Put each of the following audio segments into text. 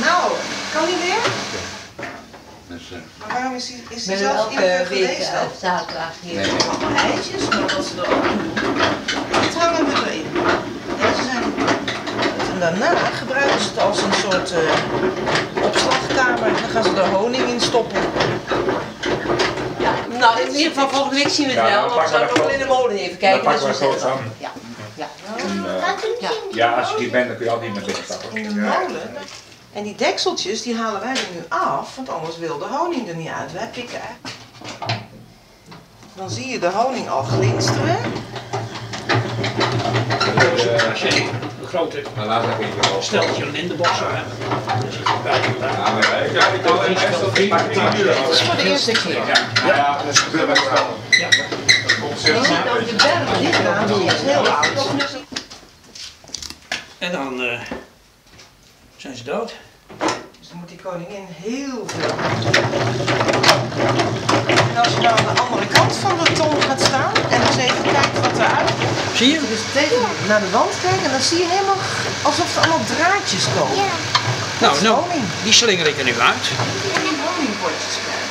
Nou, kan hij weer? Dus, eh, maar waarom is hij, is hij zelf elke week eh, hier? Nee. Eitjes, maar wat ze er ook doen. Dat hangen we erin. En daarna gebruiken ze het als een soort uh, opslagkamer. Dan gaan ze er honing in stoppen. Ja, nou, in ieder geval volgende week zien we het Ja, wel. dan Want we pakken zouden nog wel in de molen even kijken. pakken dat we wel samen. Ja, ja. en, eh, Ja. in ja, als je hier bent, dan kun je altijd naar binnen stappen. In de molen. En die dekseltjes, die halen wij er nu af, want anders wil de honing er niet uit. Wij pikken. Dan zie je de honing al glinsteren. Als je een grote maar laat ik even wel. steltje lindenbos zou hebben, dan zit je daar. Ja, Dat is voor de eerste keer. Ja, dat is gebeurd bij de stad. Ja. Je ziet ook de bergen. Dit raam die is heel oud. En dan eh, zijn ze dood. Dus dan moet die koningin heel veel. En als je nou aan de andere kant van de ton gaat staan en eens even kijkt wat eruit komt. Zie je? Dus tegen naar de wand kijken en dan zie je helemaal alsof er allemaal draadjes komen. Ja. Nou, nou, die slinger ik er nu uit. En die honingbordjes krijgen.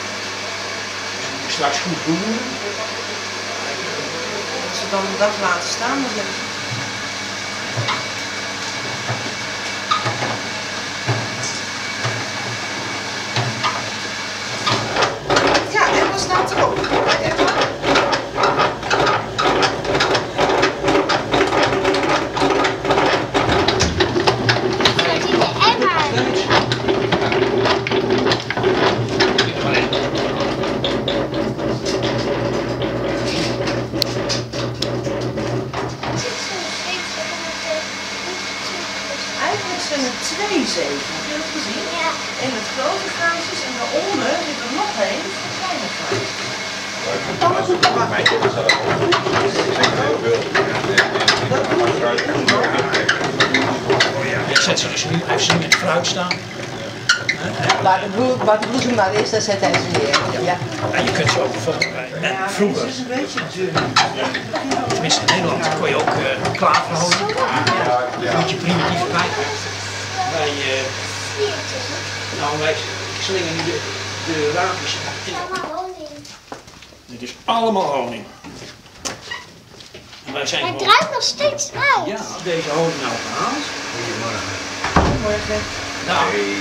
Straks goed boeren. Als ze dan een dag laten staan, dan zeggen ze... Ja, en wat staat erop? Emma? Staat in de emmer. Zit ze nog steeds met de Eigenlijk zijn er twee zeven. Heb je dat gezien? Ja. En het grote glaasjes en daaronder zit er nog één voor kleine glaasjes. Ik zet ze dus nu, ze in het fruit staan. Waar de, bloe, waar de bloesem maar is, daar zet hij ze neer. Ja. En je kunt ze ook bijvoorbeeld bij. Ja, En maar vroeger, het is een beetje dun. tenminste in Nederland, kon je ook uh, klaverhoning. Een beetje primitief bij. Wij, eh, nou, wij slingen nu de, de raampjes in. Allemaal honing. Dit is allemaal honing. En wij zijn Het gewoon, ruikt nog steeds uit. ja, deze honing nou gehaald. Morgen. Nou, die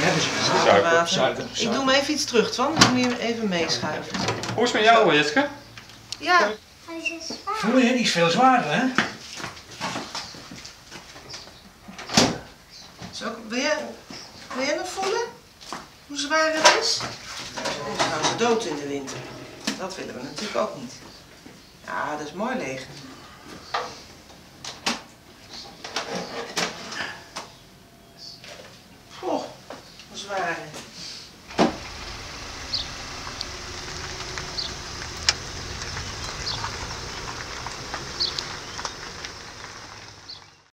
hebben ze gehaald. Suiker. Suiker, Ik doe hem even iets terug, Twan. Ik moet hem even meeschuiven. Hoe is het met jou, Jitske? Ja, Hij is zwaar. Voel je, die is veel zwaarder, hè? Ook, wil, jij, wil nog voelen? Hoe zwaar het is? Anders gaan ze dood in de winter. Dat willen we natuurlijk ook niet. Ja, dat is mooi leeg. Goh, hoe zwaar.